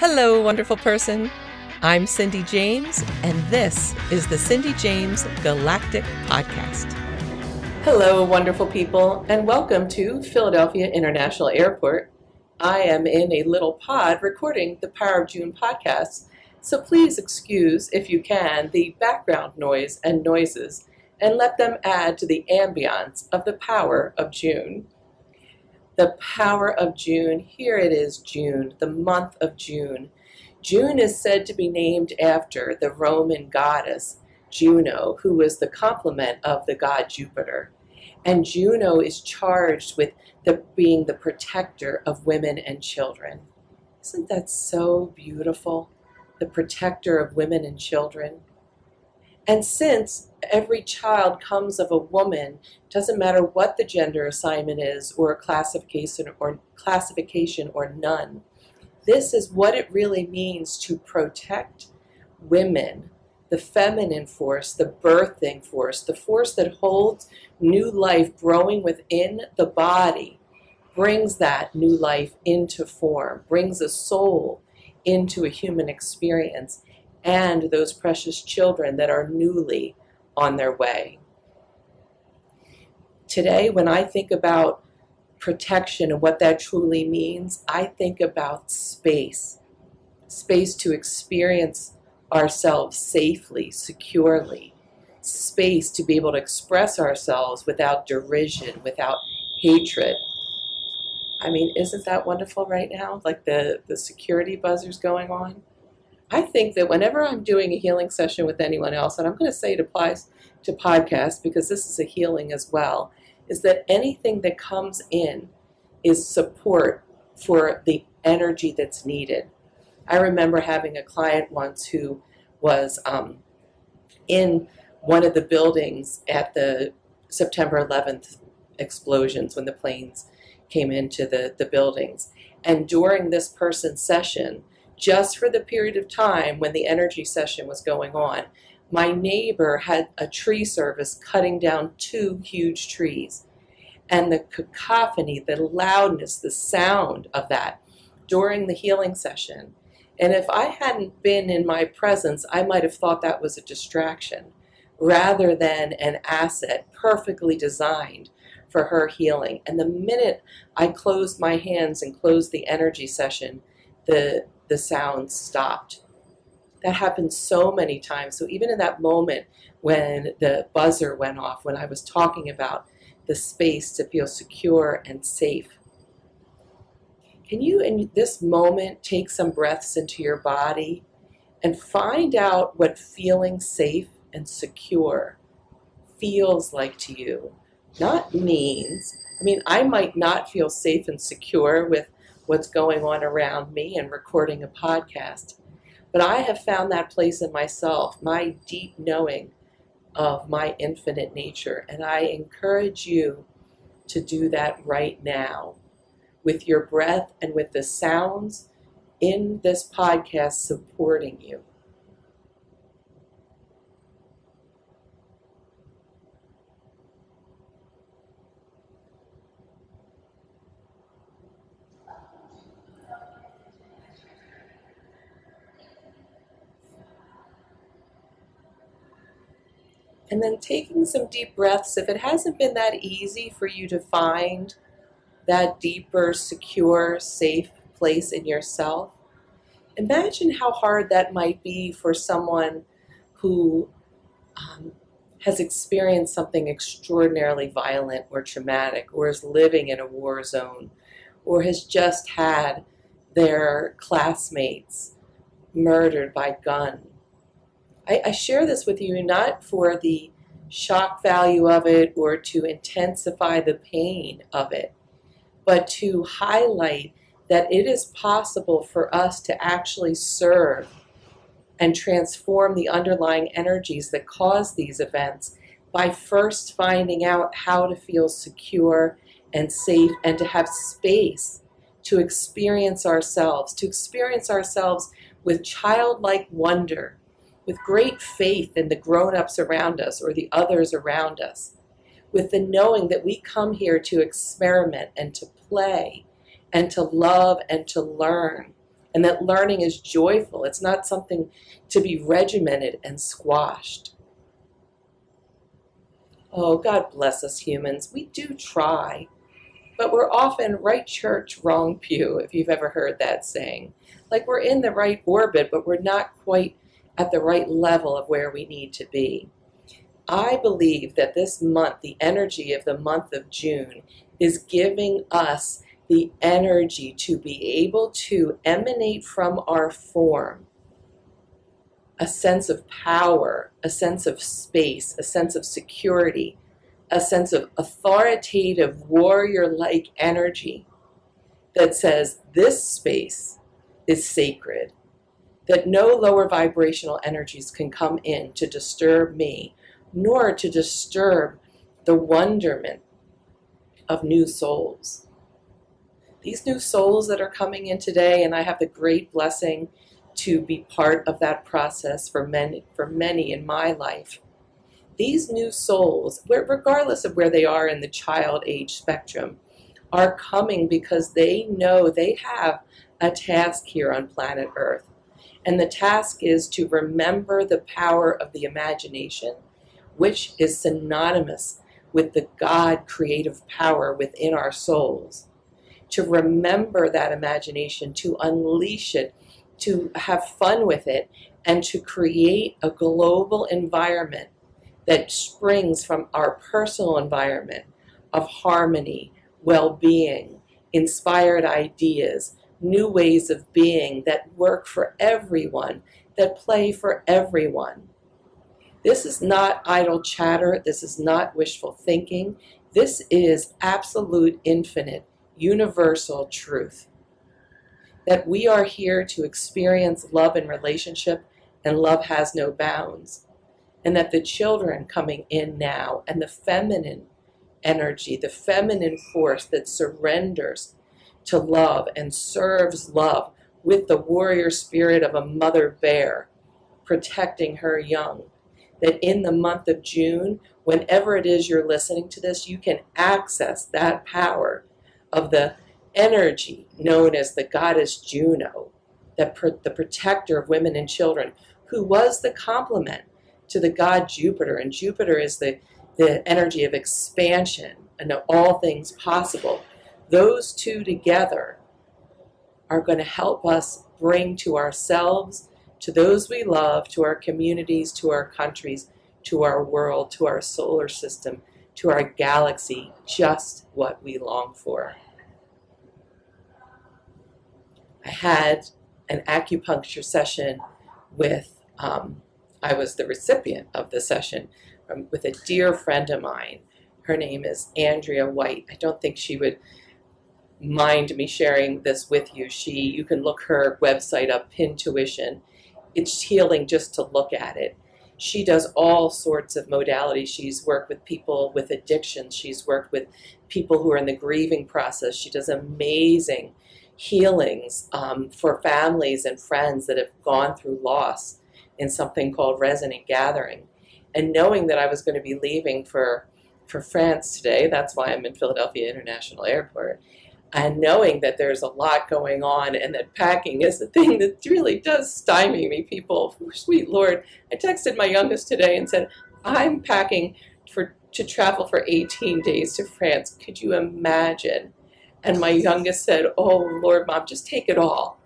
Hello, wonderful person. I'm Cindy James, and this is the Cindy James Galactic Podcast. Hello, wonderful people, and welcome to Philadelphia International Airport. I am in a little pod recording the Power of June podcast, so please excuse, if you can, the background noise and noises and let them add to the ambiance of the power of June. The power of June, here it is June, the month of June. June is said to be named after the Roman goddess Juno, who was the complement of the god Jupiter. And Juno is charged with the, being the protector of women and children. Isn't that so beautiful? The protector of women and children. And since every child comes of a woman, doesn't matter what the gender assignment is or classification or classification or none, this is what it really means to protect women, the feminine force, the birthing force, the force that holds new life growing within the body, brings that new life into form, brings a soul into a human experience and those precious children that are newly on their way. Today, when I think about protection and what that truly means, I think about space space to experience ourselves safely, securely, space to be able to express ourselves without derision, without hatred. I mean, isn't that wonderful right now? Like the, the security buzzers going on? I think that whenever I'm doing a healing session with anyone else, and I'm going to say it applies to podcasts because this is a healing as well, is that anything that comes in is support for the energy that's needed. I remember having a client once who was um, in one of the buildings at the September 11th explosions when the planes came into the, the buildings. And during this person's session, just for the period of time when the energy session was going on, my neighbor had a tree service cutting down two huge trees. And the cacophony, the loudness, the sound of that during the healing session. And if I hadn't been in my presence, I might have thought that was a distraction rather than an asset perfectly designed for her healing. And the minute I closed my hands and closed the energy session, the the sound stopped. That happened so many times. So even in that moment when the buzzer went off, when I was talking about the space to feel secure and safe, can you in this moment take some breaths into your body and find out what feeling safe and secure feels like to you? Not means. I mean, I might not feel safe and secure with what's going on around me and recording a podcast. But I have found that place in myself, my deep knowing of my infinite nature. And I encourage you to do that right now with your breath and with the sounds in this podcast supporting you. And then taking some deep breaths. If it hasn't been that easy for you to find that deeper, secure, safe place in yourself, imagine how hard that might be for someone who um, has experienced something extraordinarily violent or traumatic, or is living in a war zone, or has just had their classmates murdered by gun I, I share this with you not for the shock value of it or to intensify the pain of it, but to highlight that it is possible for us to actually serve and transform the underlying energies that cause these events by first finding out how to feel secure and safe and to have space to experience ourselves, to experience ourselves with childlike wonder with great faith in the grown ups around us or the others around us, with the knowing that we come here to experiment and to play and to love and to learn and that learning is joyful. It's not something to be regimented and squashed. Oh, God bless us humans. We do try, but we're often right church, wrong pew, if you've ever heard that saying. Like we're in the right orbit, but we're not quite at the right level of where we need to be. I believe that this month, the energy of the month of June, is giving us the energy to be able to emanate from our form a sense of power, a sense of space, a sense of security, a sense of authoritative warrior like energy that says this space is sacred, that no lower vibrational energies can come in to disturb me, nor to disturb the wonderment of new souls. These new souls that are coming in today, and I have the great blessing to be part of that process for many, for many in my life. These new souls, regardless of where they are in the child age spectrum, are coming because they know they have a task here on planet Earth. And the task is to remember the power of the imagination, which is synonymous with the God creative power within our souls. To remember that imagination, to unleash it to have fun with it and to create a global environment that springs from our personal environment of harmony, well being, inspired ideas, new ways of being that work for everyone, that play for everyone. This is not idle chatter. This is not wishful thinking. This is absolute, infinite, universal truth that we are here to experience love and relationship, and love has no bounds. And that the children coming in now and the feminine energy, the feminine force that surrenders to love and serves love with the warrior spirit of a mother bear protecting her young. That in the month of June, whenever it is you're listening to this, you can access that power of the energy known as the goddess Juno, the, the protector of women and children, who was the complement to the god Jupiter. And Jupiter is the, the energy of expansion and all things possible. Those two together are going to help us bring to ourselves, to those we love, to our communities, to our countries, to our world, to our solar system, to our galaxy, just what we long for. I had an acupuncture session with, um, I was the recipient of the session um, with a dear friend of mine. Her name is Andrea White. I don't think she would mind me sharing this with you. She, you can look her website up, Pintuition. It's healing just to look at it. She does all sorts of modalities. She's worked with people with addictions. She's worked with people who are in the grieving process. She does amazing healings um, for families and friends that have gone through loss in something called Resonant Gathering. And knowing that I was going to be leaving for, for France today, that's why I'm in Philadelphia International Airport, and knowing that there's a lot going on and that packing is the thing that really does stymie me, people. Sweet Lord. I texted my youngest today and said, I'm packing for to travel for 18 days to France. Could you imagine? And my youngest said, Oh, Lord, Mom, just take it all.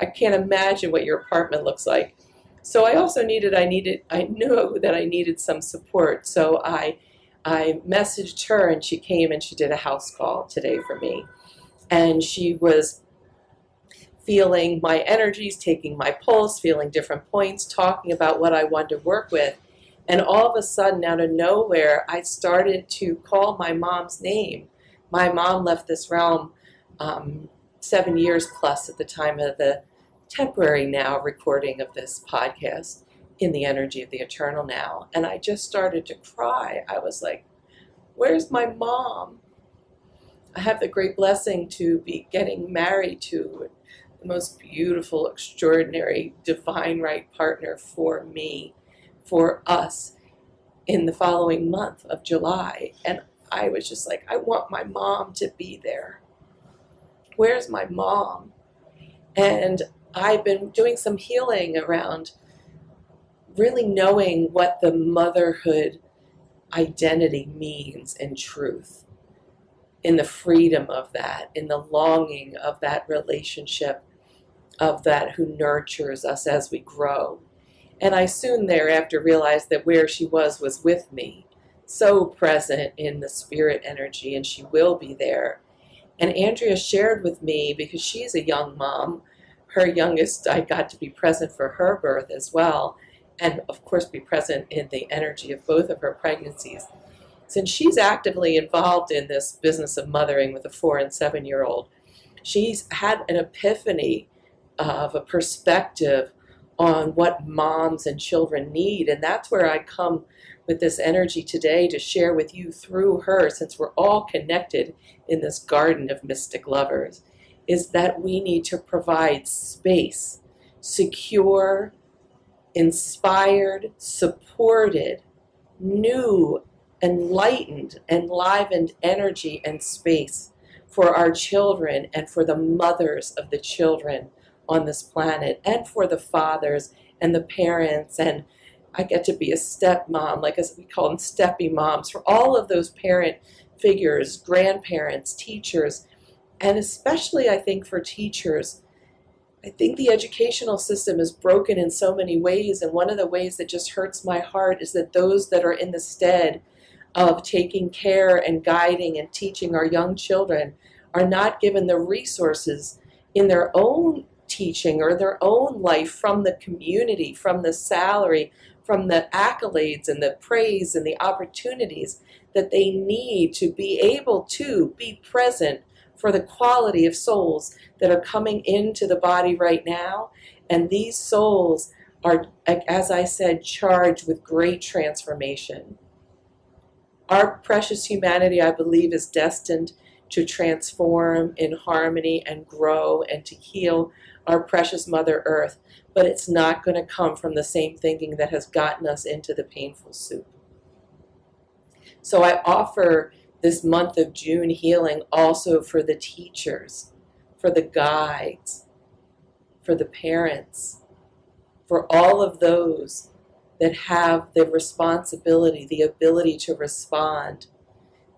I can't imagine what your apartment looks like. So I also needed, I needed, I knew that I needed some support. So I, I messaged her and she came and she did a house call today for me. And she was feeling my energies, taking my pulse, feeling different points, talking about what I wanted to work with. And all of a sudden, out of nowhere, I started to call my mom's name my mom left this realm um, seven years plus at the time of the temporary now recording of this podcast in the energy of the eternal now. And I just started to cry. I was like, Where's my mom? I have the great blessing to be getting married to the most beautiful, extraordinary, divine right partner for me, for us in the following month of July. And I was just like, I want my mom to be there. Where's my mom? And I've been doing some healing around really knowing what the motherhood identity means in truth, in the freedom of that, in the longing of that relationship, of that who nurtures us as we grow. And I soon thereafter realized that where she was was with me, so present in the spirit energy, and she will be there. And Andrea shared with me, because she's a young mom, her youngest, I got to be present for her birth as well and of course be present in the energy of both of her pregnancies. Since she's actively involved in this business of mothering with a four and seven year old, she's had an epiphany of a perspective on what moms and children need. And that's where I come with this energy today to share with you through her, since we're all connected in this garden of mystic lovers, is that we need to provide space, secure, inspired, supported, new, enlightened, enlivened energy and space for our children and for the mothers of the children on this planet and for the fathers and the parents. And I get to be a stepmom, like as we call them steppy moms, for all of those parent figures, grandparents, teachers, and especially I think for teachers. I think the educational system is broken in so many ways, and one of the ways that just hurts my heart is that those that are in the stead of taking care and guiding and teaching our young children are not given the resources in their own teaching or their own life from the community, from the salary, from the accolades and the praise and the opportunities that they need to be able to be present for the quality of souls that are coming into the body right now. And these souls are, as I said, charged with great transformation. Our precious humanity, I believe, is destined to transform in harmony and grow and to heal our precious Mother Earth. But it's not going to come from the same thinking that has gotten us into the painful soup. So I offer this month of June healing also for the teachers, for the guides, for the parents, for all of those that have the responsibility, the ability to respond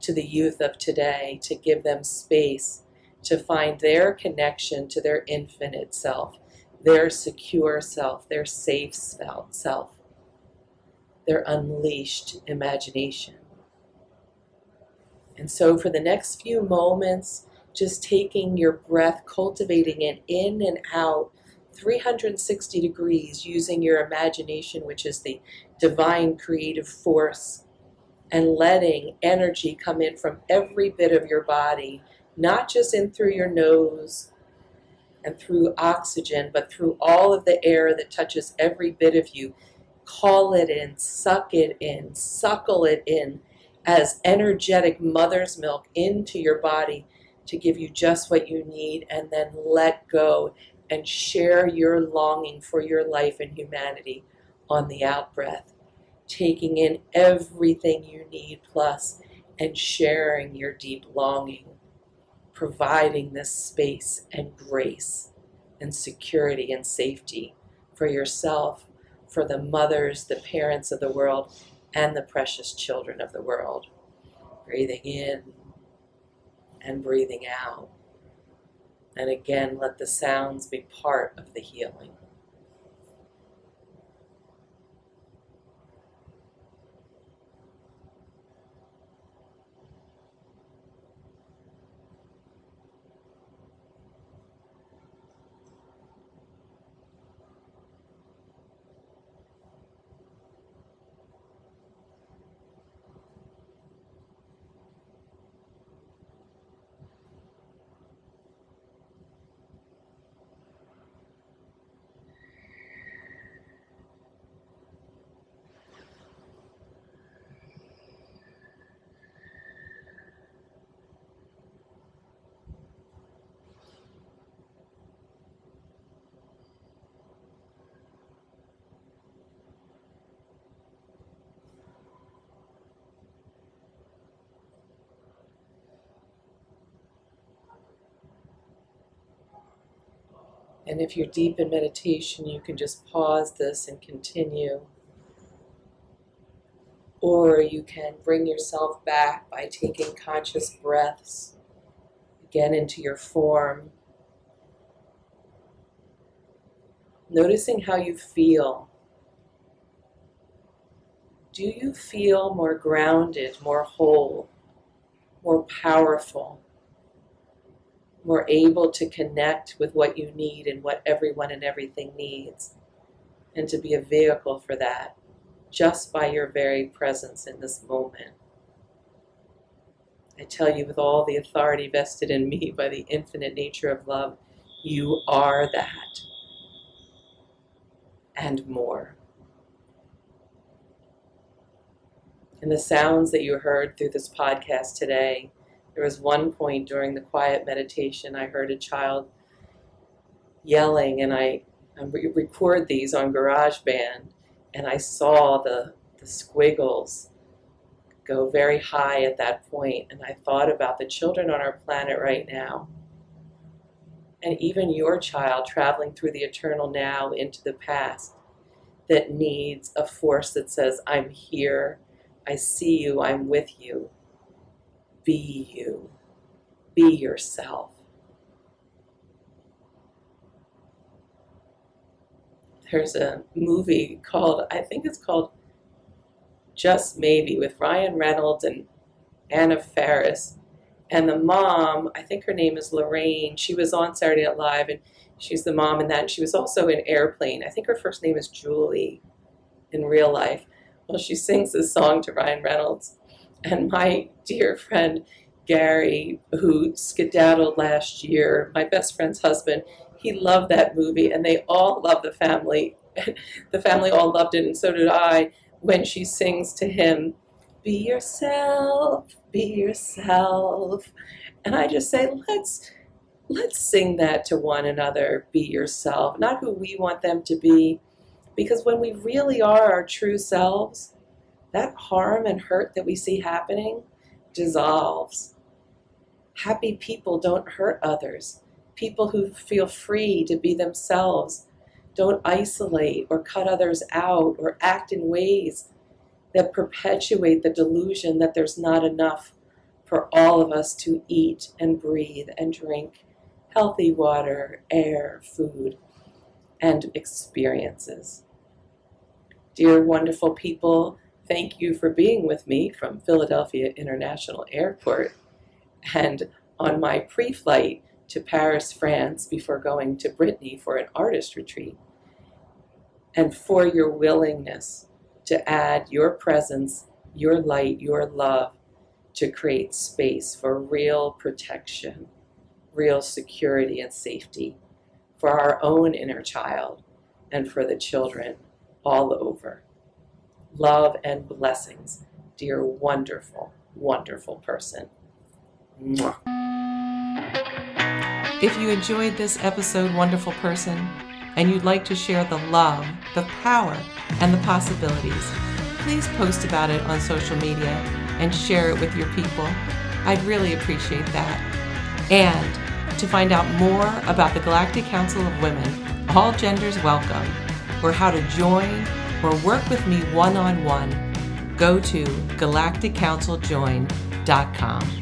to the youth of today, to give them space to find their connection to their infinite self, their secure self, their safe self, their unleashed imagination. And so for the next few moments, just taking your breath, cultivating it in and out 360 degrees using your imagination, which is the divine creative force, and letting energy come in from every bit of your body, not just in through your nose and through oxygen, but through all of the air that touches every bit of you. Call it in, suck it in, suckle it in as energetic mother's milk into your body to give you just what you need and then let go and share your longing for your life and humanity on the out breath, taking in everything you need plus and sharing your deep longing, providing this space and grace and security and safety for yourself, for the mothers, the parents of the world, and the precious children of the world. Breathing in and breathing out. And again, let the sounds be part of the healing. And if you're deep in meditation, you can just pause this and continue. Or you can bring yourself back by taking conscious breaths again into your form. Noticing how you feel. Do you feel more grounded, more whole, more powerful? More able to connect with what you need and what everyone and everything needs, and to be a vehicle for that just by your very presence in this moment. I tell you, with all the authority vested in me by the infinite nature of love, you are that and more. And the sounds that you heard through this podcast today there was one point during the quiet meditation I heard a child yelling, and I, I record these on GarageBand, and I saw the, the squiggles go very high at that point, and I thought about the children on our planet right now. And even your child traveling through the eternal now into the past that needs a force that says, I'm here, I see you, I'm with you be you, be yourself. There's a movie called, I think it's called Just Maybe, with Ryan Reynolds and Anna Faris. And the mom, I think her name is Lorraine, she was on Saturday Night Live and she's the mom in that. And she was also in Airplane. I think her first name is Julie in real life. Well, she sings this song to Ryan Reynolds and my dear friend Gary, who skedaddled last year, my best friend's husband, he loved that movie, and they all love the family. the family all loved it, and so did I. When she sings to him, "Be yourself, be yourself," and I just say, let's let's sing that to one another. Be yourself, not who we want them to be, because when we really are our true selves, that harm and hurt that we see happening dissolves. Happy people don't hurt others. People who feel free to be themselves don't isolate or cut others out or act in ways that perpetuate the delusion that there's not enough for all of us to eat and breathe and drink healthy water, air, food, and experiences. Dear wonderful people, thank you for being with me from Philadelphia International Airport and on my pre flight to Paris, France, before going to Brittany for an artist retreat, and for your willingness to add your presence, your light, your love to create space for real protection, real security and safety for our own inner child and for the children all over love, and blessings, dear wonderful, wonderful person. Mwah. If you enjoyed this episode, wonderful person, and you'd like to share the love, the power, and the possibilities, please post about it on social media and share it with your people. I'd really appreciate that. And to find out more about the Galactic Council of Women, all genders welcome, or how to join or work with me one on one, go to galacticcounciljoin.com.